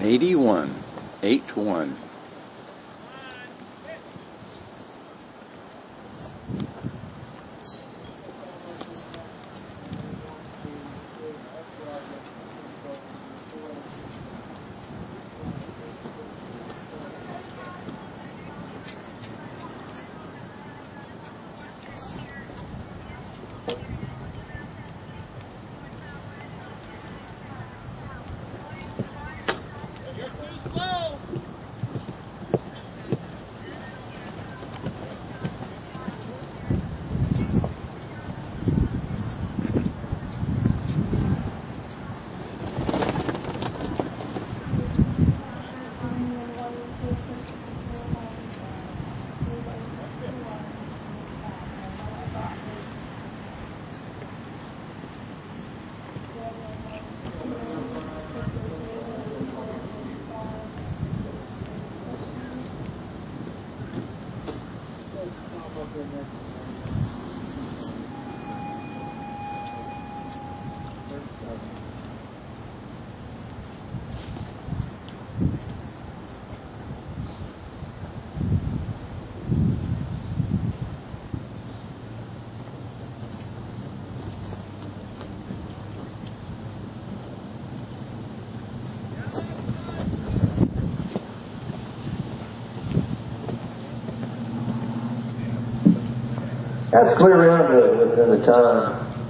81, 8 1. Thank you. That's clear the, within the time.